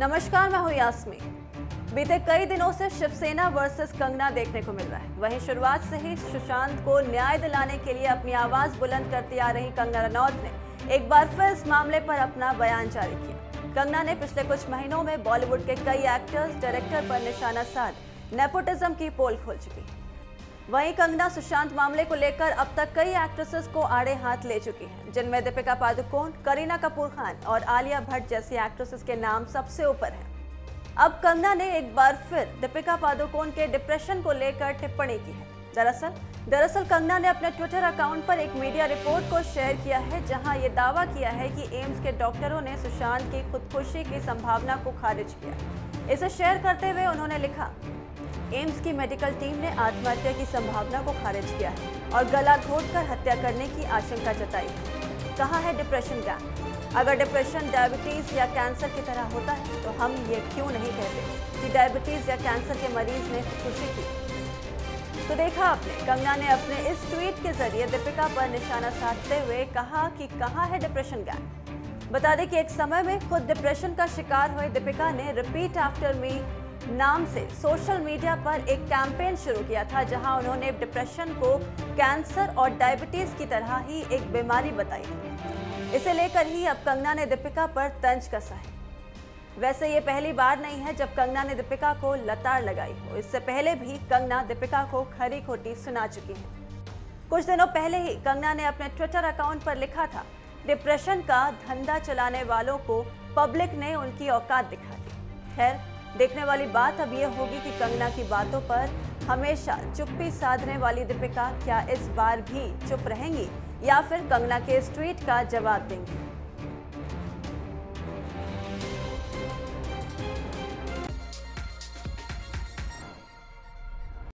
नमस्कार, मैं हूँ यास्मी बीते कई दिनों से शिवसेना वर्सेस कंगना देखने को मिल रहा है। वहीं शुरुआत से ही सुशांत को न्याय दिलाने के लिए अपनी आवाज़ बुलंद करती आ रही कंगना रनौत ने एक बार फिर इस मामले पर अपना बयान जारी किया। कंगना ने पिछले कुछ महीनों में बॉलीवुड के कई एक्टर्स, डायरेक्टर पर निशाना साध, नेपोटिज्म की पोल खोल चुकी। वहीं कंगना सुशांत मामले को लेकर अब तक कई एक्ट्रेसेस को आड़े हाथ ले चुकी हैं। जिनमें दीपिका पादुकोण, करीना कपूर खान और आलिया भट्ट जैसी एक्ट्रेसेस के नाम सबसे ऊपर हैं। अब कंगना ने एक बार फिर दीपिका पादुकोण के डिप्रेशन को लेकर टिप्पणी की है। दरअसल दरअसल कंगना ने अपने ट्विटर अकाउंट पर एक मीडिया रिपोर्ट को शेयर किया है, जहाँ ये दावा किया है कि एम्स के डॉक्टरों ने सुशांत की खुदकुशी की संभावना को खारिज किया। इसे शेयर करते हुए उन्होंने लिखा एम्स की मेडिकल टीम ने आत्महत्या की संभावना को खारिज किया है और गला घोटकर हत्या करने की आशंका जताई कहा है डिप्रेशन गैप अगर डिप्रेशन डायबिटीज़ या कैंसर की तरह होता है तो हम ये क्यों नहीं कहते कि डायबिटीज़ या कैंसर के मरीज़ ने खुशी की? तो देखा आपने कंगना ने अपने इस ट्वीट के ज़रिए दीपिका पर निशाना साधते हुए कहा कि कहाँ है डिप्रेशन गैप बता दें कि एक समय में खुद डिप्रेशन का शिकार हुए दीपिका ने रिपीट आफ्टर मी नाम से सोशल मीडिया पर एक कैंपेन शुरू किया था, जहाँ उन्होंने डिप्रेशन को कैंसर और डायबिटीज़ की तरह ही एक बीमारी बताई थी। इसे लेकर ही अब कंगना ने दीपिका पर तंज कसा है वैसे ये पहली बार नहीं है जब कंगना ने दीपिका को लताड़ लगाई हो। इससे पहले भी कंगना दीपिका को खरी खोटी सुना चुकी है। कुछ दिनों पहले ही कंगना ने अपने ट्विटर अकाउंट पर लिखा था, डिप्रेशन का धंधा चलाने वालों को पब्लिक ने उनकी औकात दिखा दी। खैर देखने वाली बात अब यह होगी कि कंगना की बातों पर हमेशा चुप्पी साधने वाली दीपिका क्या इस बार भी चुप रहेंगी या फिर कंगना के इस ट्वीट का जवाब देंगी?